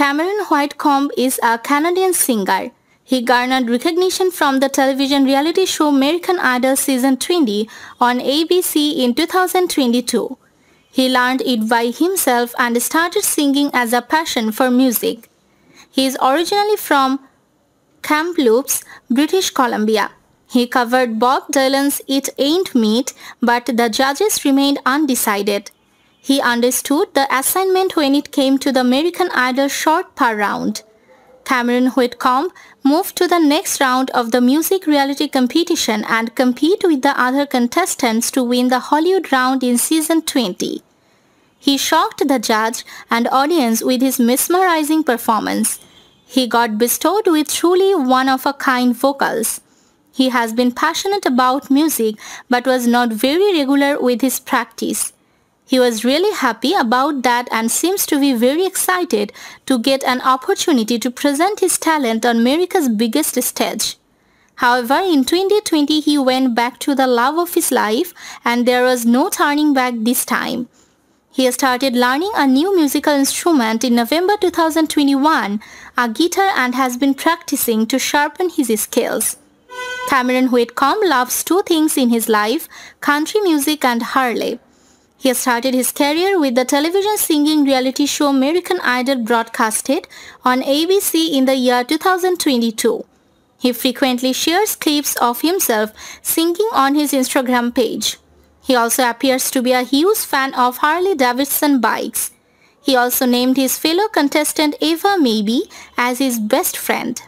Cameron Whitcomb is a Canadian singer. He garnered recognition from the television reality show American Idol Season 20 on ABC in 2022. He learned it by himself and started singing as a passion for music. He is originally from Kamloops, British Columbia. He covered Bob Dylan's It Ain't Meat, but the judges remained undecided. He understood the assignment when it came to the American Idol short per round. Cameron Whitcomb moved to the next round of the music reality competition and compete with the other contestants to win the Hollywood round in season 20. He shocked the judge and audience with his mesmerizing performance. He got bestowed with truly one-of-a-kind vocals. He has been passionate about music but was not very regular with his practice. He was really happy about that and seems to be very excited to get an opportunity to present his talent on America's biggest stage. However, in 2020 he went back to the love of his life and there was no turning back this time. He started learning a new musical instrument in November 2021, a guitar and has been practicing to sharpen his skills. Cameron Whitcomb loves two things in his life, country music and Harley. He started his career with the television singing reality show American Idol broadcasted on ABC in the year 2022. He frequently shares clips of himself singing on his Instagram page. He also appears to be a huge fan of Harley Davidson bikes. He also named his fellow contestant Eva Maybee as his best friend.